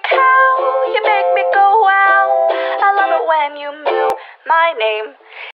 cow, you make me go wow. I love it when you mew my name.